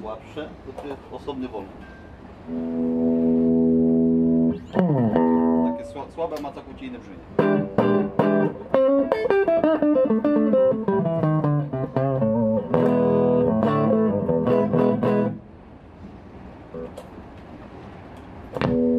słabsze, to tu jest osobny wolny. Takie sła- słabe ma całkowicie inne brzmienie. Thank